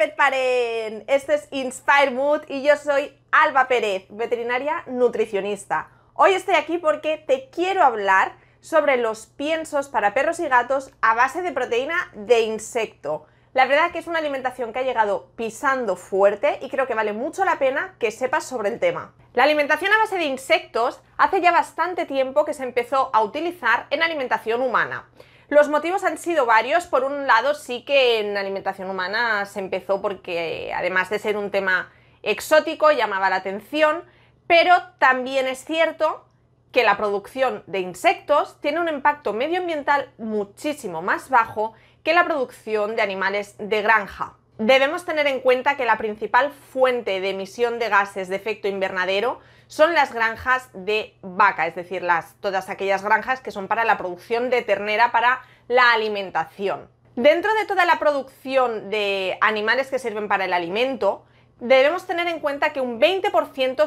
Pet Parent, esto es Inspire Mood y yo soy Alba Pérez, veterinaria nutricionista. Hoy estoy aquí porque te quiero hablar sobre los piensos para perros y gatos a base de proteína de insecto. La verdad que es una alimentación que ha llegado pisando fuerte y creo que vale mucho la pena que sepas sobre el tema. La alimentación a base de insectos hace ya bastante tiempo que se empezó a utilizar en alimentación humana. Los motivos han sido varios. Por un lado, sí que en alimentación humana se empezó porque, además de ser un tema exótico, llamaba la atención, pero también es cierto que la producción de insectos tiene un impacto medioambiental muchísimo más bajo que la producción de animales de granja. Debemos tener en cuenta que la principal fuente de emisión de gases de efecto invernadero son las granjas de vaca, es decir, las, todas aquellas granjas que son para la producción de ternera para la alimentación. Dentro de toda la producción de animales que sirven para el alimento, debemos tener en cuenta que un 20%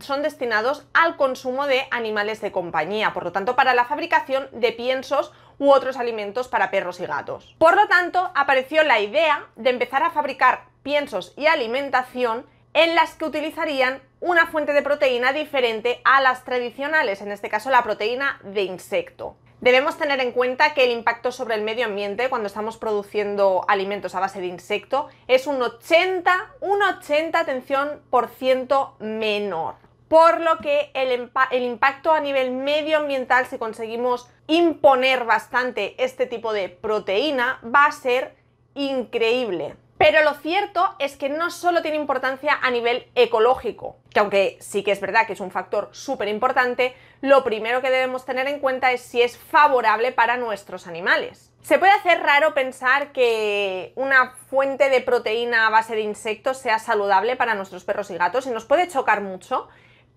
son, destinados al consumo de animales de compañía, por lo tanto para la fabricación de piensos u otros alimentos para perros y gatos. Por lo tanto, apareció la idea de empezar a fabricar piensos y alimentación en las que utilizarían una fuente de proteína diferente a las tradicionales, en este caso la proteína de insecto. Debemos tener en cuenta que el impacto sobre el medio ambiente cuando estamos produciendo alimentos a base de insecto es un 80, un 80, atención, por ciento menor. Por lo que el, el impacto a nivel medioambiental, si conseguimos imponer bastante este tipo de proteína, va a ser increíble. Pero lo cierto es que no solo tiene importancia a nivel ecológico, que aunque sí que es verdad que es un factor súper importante, lo primero que debemos tener en cuenta es si es favorable para nuestros animales. Se puede hacer raro pensar que una fuente de proteína a base de insectos sea saludable para nuestros perros y gatos y nos puede chocar mucho,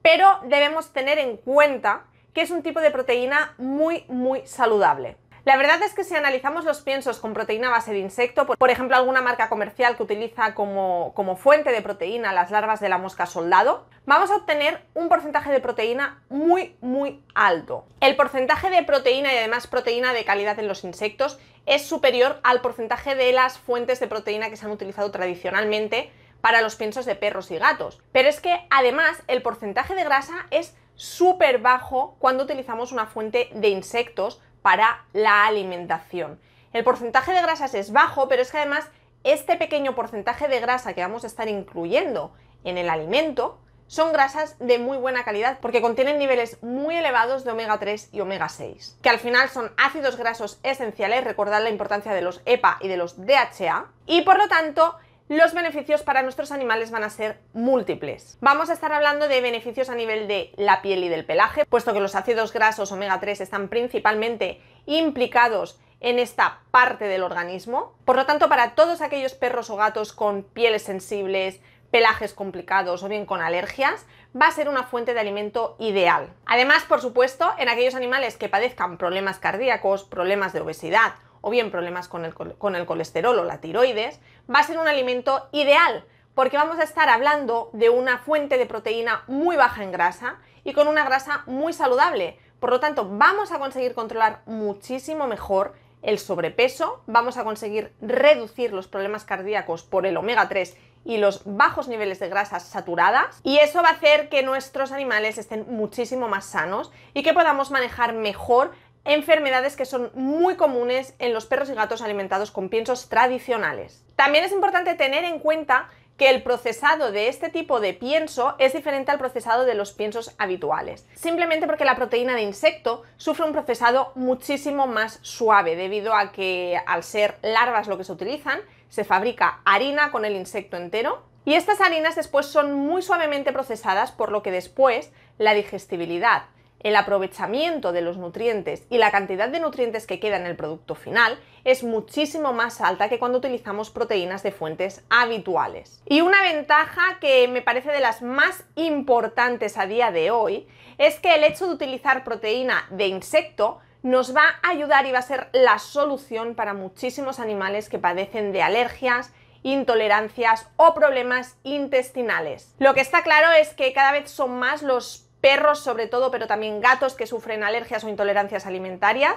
pero debemos tener en cuenta que es un tipo de proteína muy, muy saludable. La verdad es que si analizamos los piensos con proteína base de insecto, por ejemplo alguna marca comercial que utiliza como, como, fuente de proteína las larvas de la mosca soldado, vamos a obtener un porcentaje de proteína muy muy alto. El porcentaje de proteína y además proteína de calidad en los insectos es superior al porcentaje de las fuentes de proteína que se han utilizado tradicionalmente para los piensos de perros y gatos. Pero es que además el porcentaje de grasa es súper bajo cuando utilizamos una fuente de insectos para la alimentación. El porcentaje de grasas es bajo, pero es que además este pequeño porcentaje de grasa que vamos a estar incluyendo en el alimento son grasas de muy buena calidad porque contienen niveles muy elevados de omega 3 y omega 6, que al final son ácidos grasos esenciales, recordad la importancia de los EPA y de los DHA, y por lo tanto los beneficios para nuestros animales van a ser múltiples. Vamos a estar hablando de beneficios a nivel de la piel y del pelaje, puesto que los ácidos grasos omega 3 están principalmente implicados en esta parte del organismo. Por lo tanto, para todos aquellos perros o gatos con pieles sensibles, pelajes complicados o bien con alergias, va a ser una fuente de alimento ideal. Además, por supuesto, en aquellos animales que padezcan problemas cardíacos, problemas de obesidad o bien problemas con el, colesterol o la tiroides, va a ser un alimento ideal porque vamos a estar hablando de una fuente de proteína muy baja en grasa y con una grasa muy saludable. Por lo tanto, vamos a conseguir controlar muchísimo mejor el sobrepeso, vamos a conseguir reducir los problemas cardíacos por el omega 3 y los bajos niveles de grasas saturadas y eso va a hacer que nuestros animales estén muchísimo más sanos y que podamos manejar mejor enfermedades que son muy comunes en los perros y gatos alimentados con piensos tradicionales. También es importante tener en cuenta que el procesado de este tipo de pienso es diferente al procesado de los piensos habituales, simplemente porque la proteína de insecto sufre un procesado muchísimo más suave debido a que al ser larvas lo que se utilizan, se fabrica harina con el insecto entero y estas harinas después son muy suavemente procesadas por lo que después la digestibilidad el aprovechamiento de los nutrientes y la cantidad de nutrientes que queda en el producto final es muchísimo más alta que cuando utilizamos proteínas de fuentes habituales. Y una ventaja que me parece de las más importantes a día de hoy es que el hecho de utilizar proteína de insecto nos va a ayudar y va a ser la solución para muchísimos animales que padecen de alergias, intolerancias o problemas intestinales. Lo que está claro es que cada vez son más los perros sobre todo, pero también gatos que sufren alergias o intolerancias alimentarias.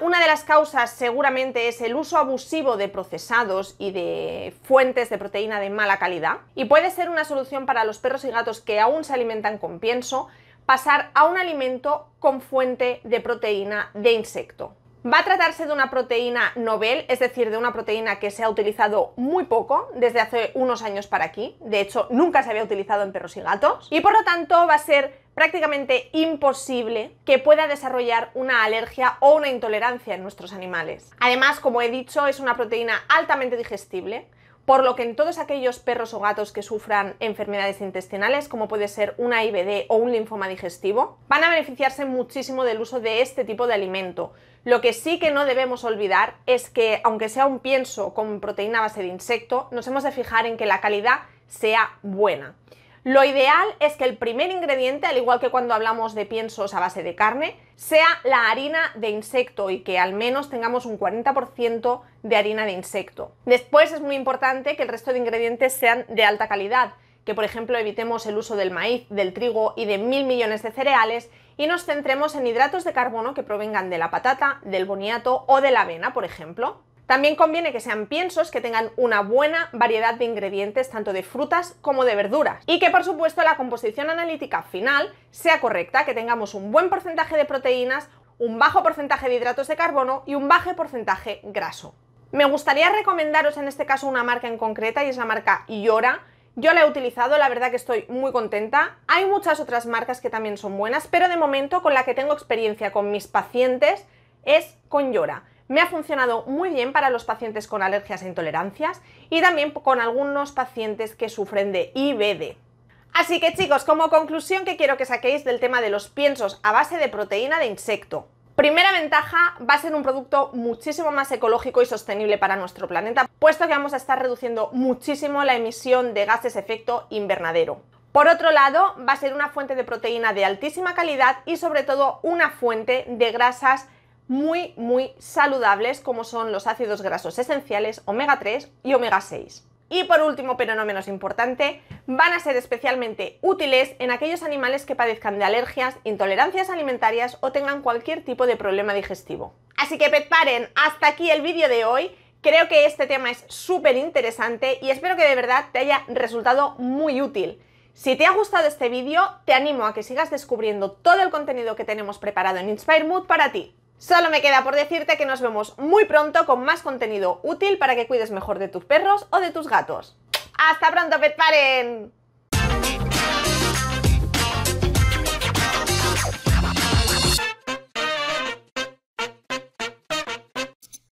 Una de las causas seguramente es el uso abusivo de procesados y de fuentes de proteína de mala calidad y puede ser una solución para los perros y gatos que aún se alimentan con pienso pasar a un alimento con fuente de proteína de insecto. Va a tratarse de una proteína novel, es decir, de una proteína que se ha utilizado muy poco desde hace unos años para aquí. De hecho, nunca se había utilizado en perros y gatos. Y por lo tanto va a ser prácticamente imposible que pueda desarrollar una alergia o una intolerancia en nuestros animales. Además, como he dicho, es una proteína altamente digestible, por lo que en todos aquellos perros o gatos que sufran enfermedades intestinales, como puede ser una IBD o un linfoma digestivo, van a beneficiarse muchísimo del uso de este tipo de alimento. Lo que sí que no debemos olvidar es que, aunque sea un pienso con proteína base de insecto, nos hemos de fijar en que la calidad sea buena. Lo ideal es que el primer ingrediente, al igual que cuando hablamos de piensos a base de carne, sea la harina de insecto y que al menos tengamos un 40% de harina de insecto. Después es muy importante que el resto de ingredientes sean de alta calidad, que por ejemplo evitemos el uso del maíz, del trigo y de mil millones de cereales y nos centremos en hidratos de carbono que provengan de la patata, del boniato o de la avena, por ejemplo. También conviene que sean piensos que tengan una buena variedad de ingredientes tanto de frutas como de verduras y que por supuesto la composición analítica final sea correcta, que tengamos un buen porcentaje de proteínas, un bajo porcentaje de hidratos de carbono y un bajo porcentaje graso. Me gustaría recomendaros en este caso una marca en concreta y es la marca Iora. Yo la he utilizado, la verdad que estoy muy contenta. Hay muchas otras marcas que también son buenas, pero de momento con la que tengo experiencia con mis pacientes es con Iora. Me ha funcionado muy bien para los pacientes con alergias e intolerancias y también con algunos pacientes que sufren de IBD. Así que chicos, como conclusión que quiero que saquéis del tema de los piensos a base de proteína de insecto. Primera ventaja, va a ser un producto muchísimo más ecológico y sostenible para nuestro planeta, puesto que vamos a estar reduciendo muchísimo la emisión de gases efecto invernadero. Por otro lado, va a ser una fuente de proteína de altísima calidad y sobre todo una fuente de grasas muy, muy saludables como son los ácidos grasos esenciales omega 3 y omega 6. Y por último, pero no menos importante, van a ser especialmente útiles en aquellos animales que padezcan de alergias, intolerancias alimentarias o tengan cualquier tipo de problema digestivo. Así que paren, hasta aquí el vídeo de hoy. Creo que este tema es súper interesante y espero que de verdad te haya resultado muy útil. Si te ha gustado este vídeo, te animo a que sigas descubriendo todo el contenido que tenemos preparado en Inspire Mood para ti. Solo me queda por decirte que nos vemos muy pronto con más contenido útil para que cuides mejor de tus perros o de tus gatos. ¡Hasta pronto, PetParen!